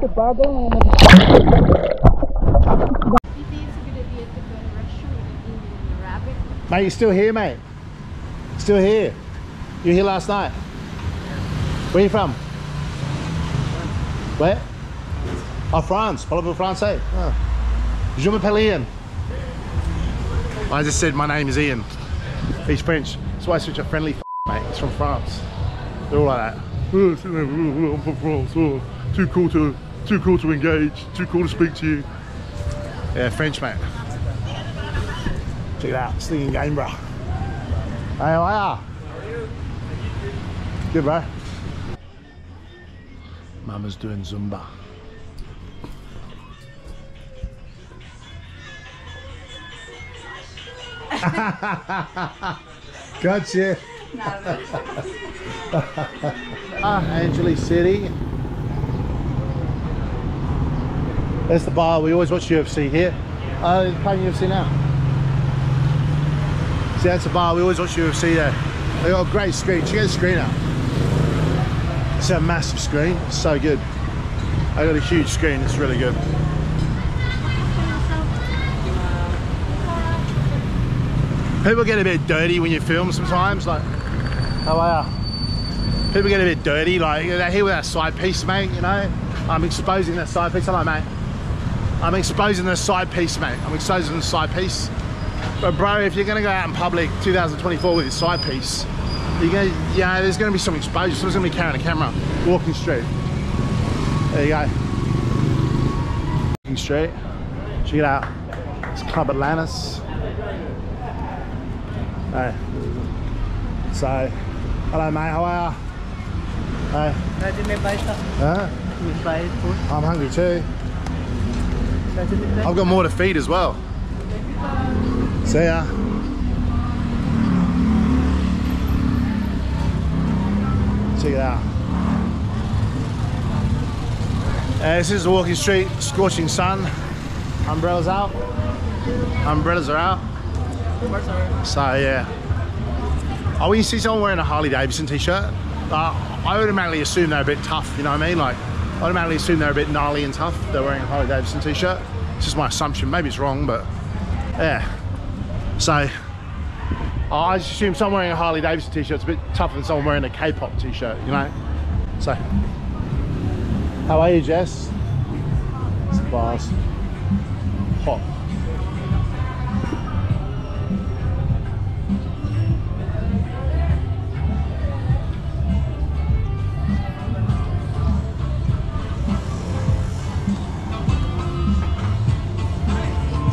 the bar going on. Do you think it's a good idea to go to a restaurant and eat in Arabic? Mate, you still here, mate? Still here? You were here last night? Where are you from? Where? Oh, France. Parlez-vous français? Oh. Eh? Ah. Je m'appelle Ian. I just said my name is Ian. He's French. That's why I switch a friendly f- mate. He's from France. They're all like that. I'm from France. Oh, too cool to, too cool to engage. Too cool to speak to you. Yeah, French, mate. Check it out, slinging game, bro. Hey, how are ya? Good, bro. Mama's doing Zumba. gotcha. ah, Angeles City. There's the bar. We always watch UFC here. Uh, playing UFC now. See, that's the bar. We always watch UFC there. They got a great screen. Check out the screen out. It's a massive screen. It's so good. I got a huge screen. It's really good. People get a bit dirty when you film sometimes. Like, how are ya? People get a bit dirty. Like, they're here with that side piece, mate. You know, I'm exposing that side piece. I'm like, mate. I'm exposing the side piece, mate. I'm exposing the side piece. But bro, if you're gonna go out in public 2024 with your side piece, you're gonna, yeah, there's gonna be some exposure. Someone's gonna be carrying a camera, walking straight. There you go. Walking straight. Check it out. It's Club Atlantis. Hey. So, hello mate, how are you? Hey. Ready me buy stuff? Huh? You? I'm hungry too. I've got more to feed as well. See ya. Check it out. Uh, this is the walking street, scorching sun. Umbrellas out. Umbrellas are out. So yeah. Oh, when you see someone wearing a Harley Davidson t-shirt, uh, I automatically assume they're a bit tough. You know what I mean? Like, I automatically assume they're a bit gnarly and tough. They're wearing a Harley Davidson t-shirt. It's just my assumption. Maybe it's wrong, but yeah. So I assume someone wearing a Harley Davidson t-shirt's a bit tougher than someone wearing a K-pop t-shirt. You know? So, how are you, Jess? It's class. Hot.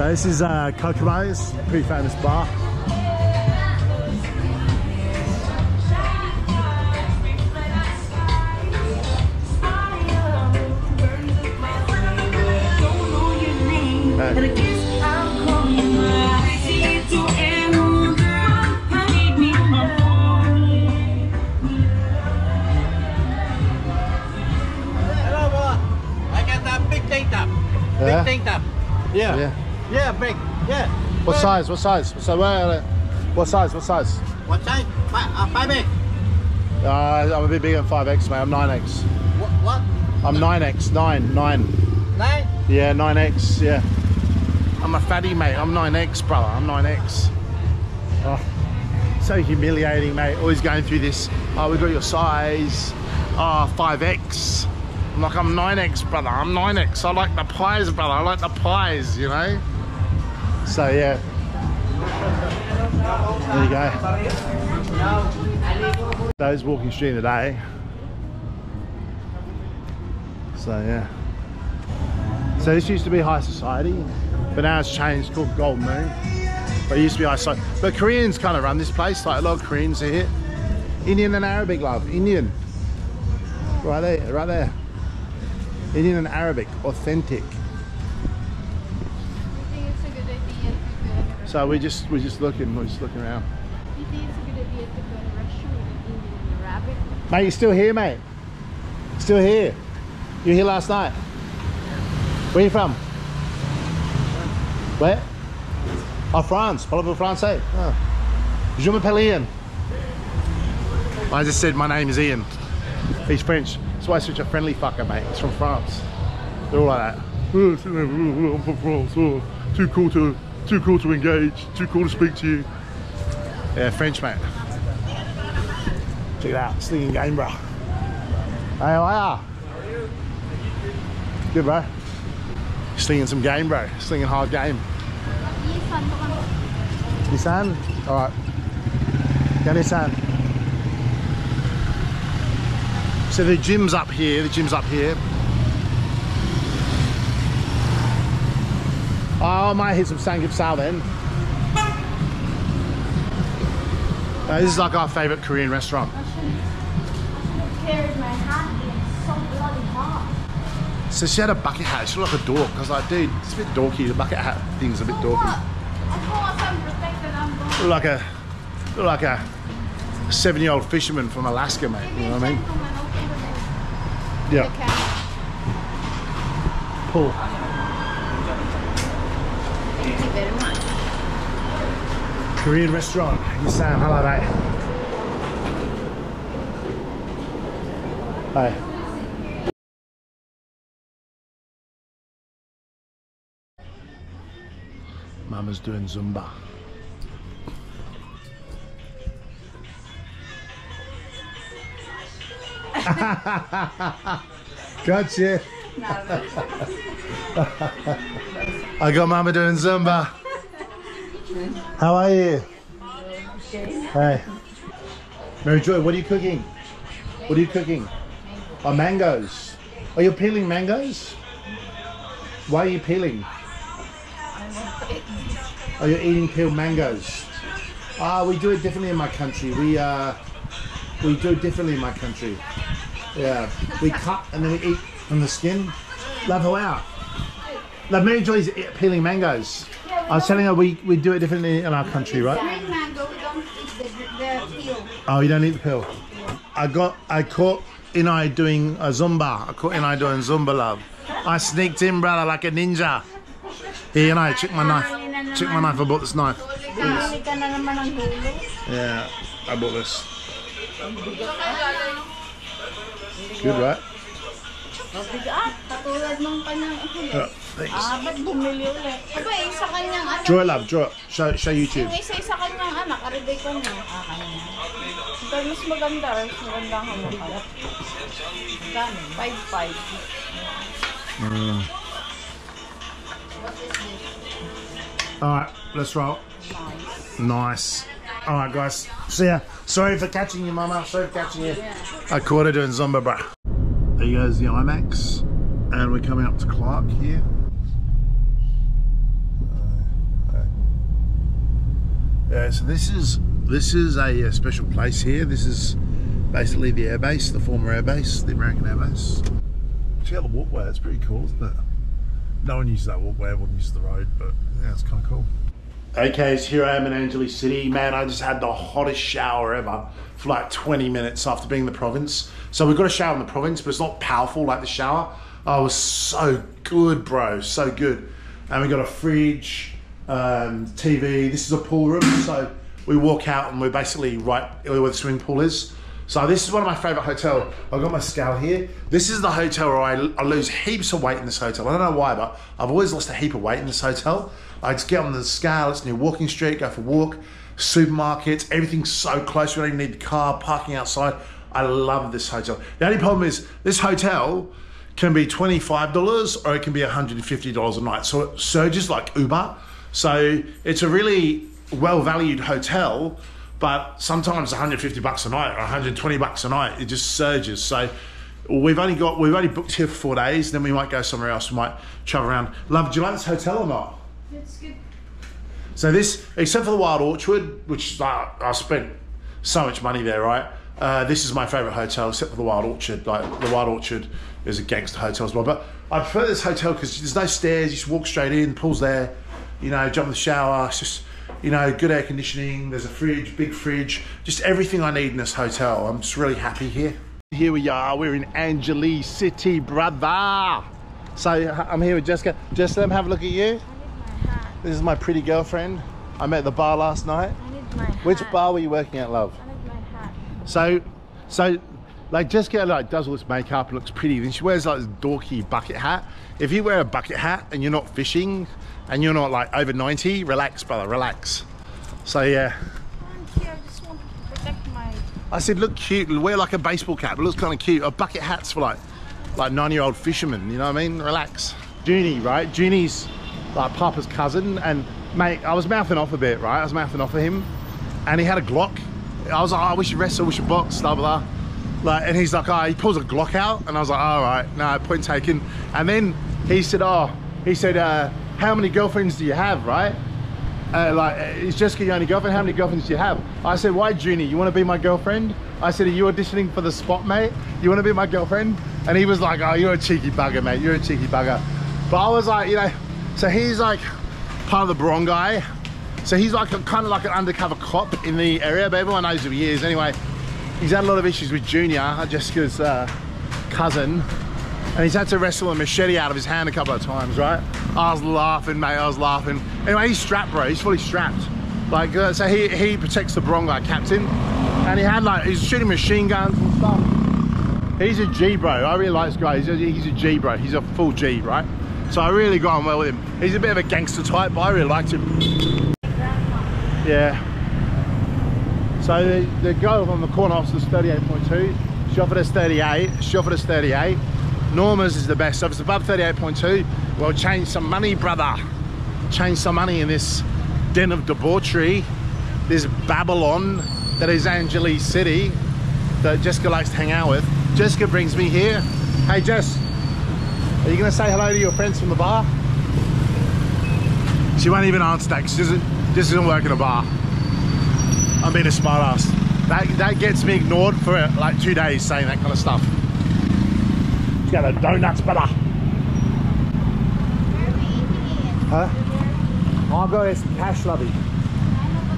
So this is uh, Kokomo's, pretty famous bar. What size? What size? Where? What size? What size? What size? Five, uh, five big. Uh, I'm a bit bigger than 5X, mate. I'm 9X. What? What? I'm 9X. 9. 9. Nine? Yeah, 9X. Yeah. I'm a fatty, mate. I'm 9X, brother. I'm 9X. Oh, so humiliating, mate. Always going through this. Oh, we got your size. Oh, 5X. I'm like, I'm 9X, brother. I'm 9X. I like the pies, brother. I like the pies, you know? So, yeah. There you go. Those walking street today. So, yeah. So this used to be high society, but now it's changed, it's called Gold Moon. But it used to be high society. But Koreans kind of run this place, like a lot of Koreans are here. Indian and Arabic, love, Indian. Right there, right there. Indian and Arabic, authentic. So we're just we're just looking, we're just looking around. Do you think it's a good idea to go to a restaurant and eat in Arabic? Mate, you still here, mate? Still here? You were here last night? Where are you from? Where? Oh, France. Parlez-vous français? Oh. Je m'appelle Ian. I just said my name is Ian. He's French. That's why he's such a friendly fucker, mate. He's from France. They're all like that. It's, I'm from France. Oh, too cool to, too cool to engage. Too cool to speak to you. Yeah, French mate. Check it out, slinging game, bro. Hey, how are ya? Good, bro. Slinging some game, bro. Slinging hard game. Nissan? Alright. Go Nissan. So the gym's up here, the gym's up here. Oh, I might hit some Samgyupsal then. Uh, this is like our favourite Korean restaurant. carried my hat in. It's so bloody hot. So she had a bucket hat, she looked like a dork. Because I was like, dude, it's a bit dorky, the bucket hat thing's a bit dorky. I'm protected. I'm going. Look like a, look like a seven-year-old fisherman from Alaska, mate. You know what I mean? Gentlemen, open the door. Yeah. Pull. You very much. Korean restaurant. You Sam, hello mate. Hi. Mama's doing Zumba. gotcha. I got Mama doing Zumba. How are you? Hey. Mary Joy, what are you cooking? What are you cooking? Oh, mangoes. Are you peeling mangoes? Why are you peeling? Are you eating peeled mangoes? Ah, we do it differently in my country. We uh, we do it differently in my country. Yeah, we cut and then we eat from the skin. Her out. Love Mary Joy's e- peeling mangoes. I was telling her we, we do it differently in our country, right? Green mango, we don't eat the, the peel. Oh, you don't eat the peel. I got, I caught Inai doing a Zumba. I caught Inai doing Zumba love. I sneaked in, brother, like a ninja. Here, Inai, check my knife. Check my knife. I bought this knife. Bumili ka na naman ng hulo. Yeah, I bought this. Good, right? Mabigat. Katulad nung kanyang hulo. Yeah. Ah, ba't bumili ulit? Aba, eh, sa kanyang anak. Draw love. Draw it. Show, show YouTube. Yung isa sa kanyang anak, ariday ko niya. Ah, kanya. Pero mas maganda, mas maganda ang hamukat. Gano? 5-5. All right, let's roll. Nice. All right, guys. See ya. Sorry for catching you, Mama. Sorry for catching you. I caught her doing Zumba, bro. There goes the IMAX, and we're coming up to Clark here. Uh, Yeah, so this is this is a, uh special place here. This is basically the airbase, the former airbase, the American airbase. Check out the walkway. It's pretty cool, isn't it? No one uses that walkway. Everyone uses the road, but yeah, it's kind of cool. Okay, so here I am in Angeles City. Man, I just had the hottest shower ever for like 20 minutes after being in the province. So we've got a shower in the province, but it's not powerful like the shower. Oh, was so good, bro. So good. And we got a fridge, um, TV. This is a pool room. So we walk out and we're basically right where the swimming pool is. So this is one of my favorite hotels. I've got my scale here. This is the hotel where I, I lose heaps of weight in this hotel. I don't know why, but I've always lost a heap of weight in this hotel. I just get on the scale, it's near Walking Street, go for a walk, supermarkets, everything's so close, we don't even need the car, parking outside. I love this hotel. The only problem is this hotel can be $25 or it can be $150 a night. So it surges like Uber. So it's a really well valued hotel, but sometimes 150 bucks a night or 120 bucks a night, it just surges. So we've only got, we've only booked here for four days, then we might go somewhere else, we might travel around. Love, do you like this hotel or not? It's good. So this, except for the Wild Orchid, which uh, I spent so much money there, right? Uh, this is my favourite hotel, except for the Wild Orchid. Like the Wild Orchid is a gangster hotel as well, but I prefer this hotel because there's no stairs. You just walk straight in. Pool's there. You know, jump in the shower. It's just you know, good air conditioning. There's a fridge, big fridge. Just everything I need in this hotel. I'm just really happy here. Here we are. We're in Angeles City, brother. So I'm here with Jessica. Jessica, let me have a look at you. I need my hat. This is my pretty girlfriend. I met at the bar last night. I need my hat. Which bar were you working at, love? I need my hat. So, so Like Jessica like does all this makeup and looks pretty. Then she wears like this dorky bucket hat. If you wear a bucket hat and you're not fishing and you're not like over 90, relax, brother, relax. So yeah. Here. I just want to protect my. I said, look cute, wear like a baseball cap. It looks kind of cute. A bucket hat's for like, like nine-year-old fishermen. You know what I mean? Relax. Junie, right? Junie's like Papa's cousin, and mate, I was mouthing off a bit, right? I was mouthing off at him, and he had a Glock. I was like, oh, we should wrestle, we should box, blah blah. blah. Like, and he's like, oh, he pulls a Glock out, and I was like, all right, no, point taken. And then he said, oh, he said, uh, how many girlfriends do you have, right? uh, like, uh, is Jessica your only girlfriend? How many girlfriends do you have? I said, why Junie? You want to be my girlfriend? I said, are you auditioning for the spot, mate? You want to be my girlfriend? And he was like, oh, you're a cheeky bugger, mate. You're a cheeky bugger. But I was like, you know, so he's like part of the Barangay. So he's like a, kind of like an undercover cop in the area, but everyone knows who he is. Anyway, he's had a lot of issues with Junior, Jessica's uh, cousin and he's had to wrestle a machete out of his hand a couple of times, right? I was laughing, mate, I was laughing. Anyway, he's strapped, bro, he's fully strapped. Like, uh, so he, he protects the Barangay captain, and he had like, he's shooting machine guns and stuff. He's a G, bro. I really like this guy. He's a, he's a G, bro. He's a full G, right? So I really got on well with him. He's a bit of a gangster type, but I really liked him. Yeah. So the, the girl on the corner officer's 38.2. She offered us 38. She offered us 38. Norma's is the best. So if it's above 38.2, well, change some money, brother. Change some money in this den of debauchery, this Babylon that is Angeles City that Jessica likes to hang out with. Jessica brings me here. Hey, Jess, are you going to say hello to your friends from the bar? She won't even answer that because this isn't working a bar. I'm being a smart ass. That, that gets me ignored for like two days saying that kind of stuff. She's got a donuts butter. Huh? I'll go get some cash, lovey.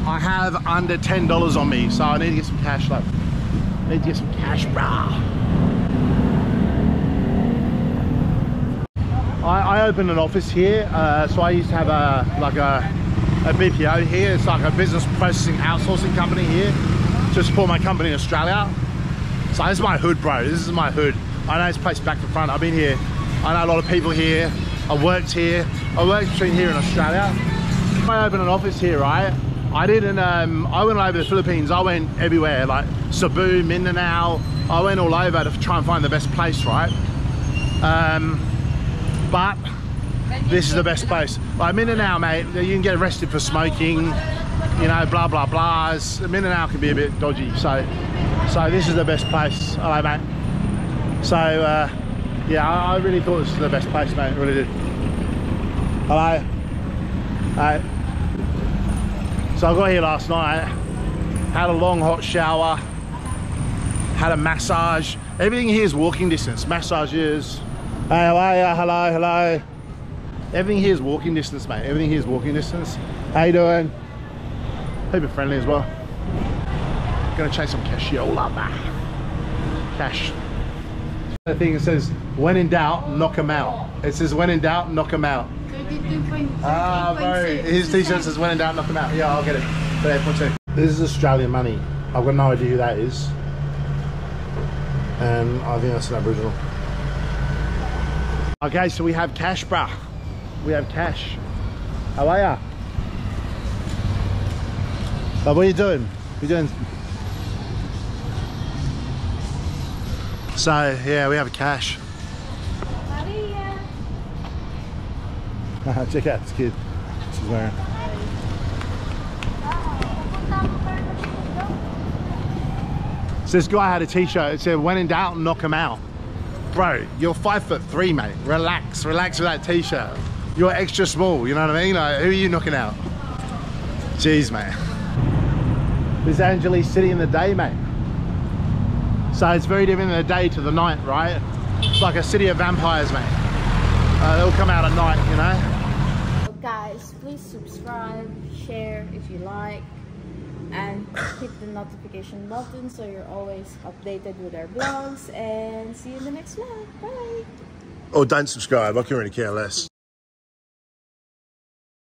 I have under $10 on me, so I need to get some cash, love. I need to get some cash, brah. I, I opened an office here, uh, so I used to have a like a, a BPO here. It's like a business processing outsourcing company here to support my company in Australia. So this is my hood, bro. This is my hood. I know this place back to front. I've been here. I know a lot of people here. I worked here. I worked between here and Australia. I opened an office here, right? I didn't, um, I went all over the Philippines. I went everywhere, like Cebu, Mindanao. I went all over to try and find the best place, right? Um, but this is the best place. Like Mindanao, mate, you can get arrested for smoking, you know, blah, blah, blahs. Mindanao can be a bit dodgy. So, so this is the best place. All right, mate. So, uh, yeah, I, I really thought this was the best place, mate. I really did. Hello. Hi. So I got here last night, had a long hot shower, had a massage. Everything here is walking distance. Massages. Hey, how are you? Hello, hello. Everything here is walking distance, mate. Everything here is walking distance. How you doing? People friendly as well. Gonna chase some cassiola, Cash. The thing that says, when in doubt, knock them out. It says, when in doubt, knock them out. Ah, bro. His t-shirt says, when in doubt, knock them out. Yeah, I'll get it. 38.2. This is Australian money. I've got no idea who that is. And I think that's an Aboriginal. Okay, so we have cash, bruh. We have cash. How are ya? But what are you doing? What are you doing? So, yeah, we have a cash. Check out this kid. She's wearing. So this guy had a t-shirt. It said, when in doubt, knock him out. Bro, you're five foot three, mate. Relax, relax with that t-shirt. You're extra small, you know what I mean? Like, who are you knocking out? Jeez, mate. This is Angeles City in the day, mate. So it's very different in the day to the night, right? It's like a city of vampires, mate. Uh, they'll come out at night, you know? Guys, please subscribe, share if you like, and hit the notification button so you're always updated with our vlogs. And see you in the next one. Bye! Or don't subscribe, I can really care less.